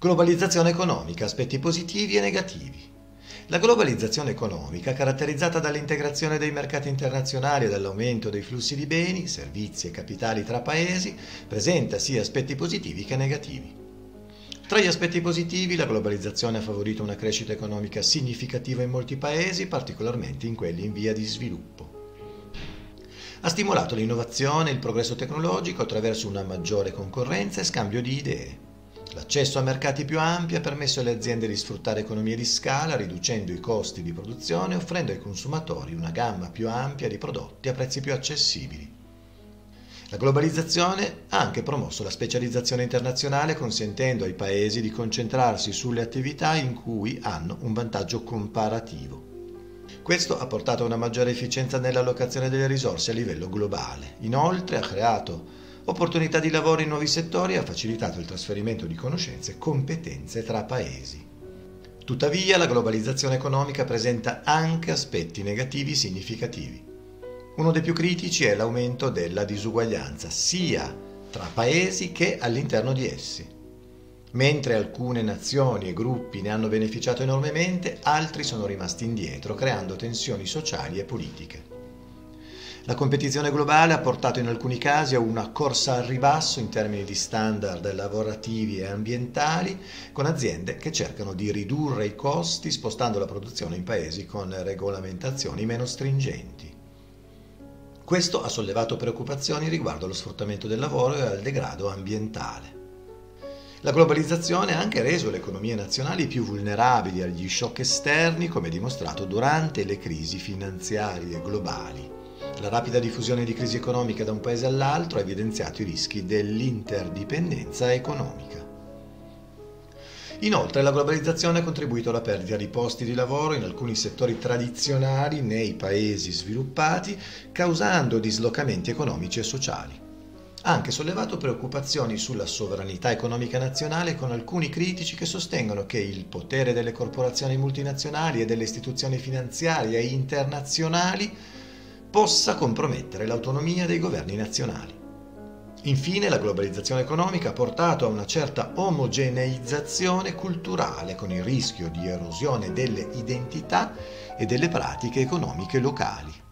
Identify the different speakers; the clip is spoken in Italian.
Speaker 1: Globalizzazione economica, aspetti positivi e negativi. La globalizzazione economica, caratterizzata dall'integrazione dei mercati internazionali e dall'aumento dei flussi di beni, servizi e capitali tra paesi, presenta sia aspetti positivi che negativi. Tra gli aspetti positivi, la globalizzazione ha favorito una crescita economica significativa in molti paesi, particolarmente in quelli in via di sviluppo. Ha stimolato l'innovazione e il progresso tecnologico attraverso una maggiore concorrenza e scambio di idee. L'accesso a mercati più ampi ha permesso alle aziende di sfruttare economie di scala, riducendo i costi di produzione e offrendo ai consumatori una gamma più ampia di prodotti a prezzi più accessibili. La globalizzazione ha anche promosso la specializzazione internazionale consentendo ai paesi di concentrarsi sulle attività in cui hanno un vantaggio comparativo. Questo ha portato a una maggiore efficienza nell'allocazione delle risorse a livello globale. Inoltre ha creato opportunità di lavoro in nuovi settori ha facilitato il trasferimento di conoscenze e competenze tra paesi. Tuttavia la globalizzazione economica presenta anche aspetti negativi significativi. Uno dei più critici è l'aumento della disuguaglianza, sia tra paesi che all'interno di essi. Mentre alcune nazioni e gruppi ne hanno beneficiato enormemente, altri sono rimasti indietro, creando tensioni sociali e politiche. La competizione globale ha portato in alcuni casi a una corsa al ribasso in termini di standard lavorativi e ambientali, con aziende che cercano di ridurre i costi spostando la produzione in paesi con regolamentazioni meno stringenti. Questo ha sollevato preoccupazioni riguardo allo sfruttamento del lavoro e al degrado ambientale. La globalizzazione ha anche reso le economie nazionali più vulnerabili agli shock esterni, come dimostrato durante le crisi finanziarie globali. La rapida diffusione di crisi economiche da un paese all'altro ha evidenziato i rischi dell'interdipendenza economica. Inoltre la globalizzazione ha contribuito alla perdita di posti di lavoro in alcuni settori tradizionali nei paesi sviluppati, causando dislocamenti economici e sociali. Ha anche sollevato preoccupazioni sulla sovranità economica nazionale con alcuni critici che sostengono che il potere delle corporazioni multinazionali e delle istituzioni finanziarie internazionali possa compromettere l'autonomia dei governi nazionali. Infine, la globalizzazione economica ha portato a una certa omogeneizzazione culturale con il rischio di erosione delle identità e delle pratiche economiche locali.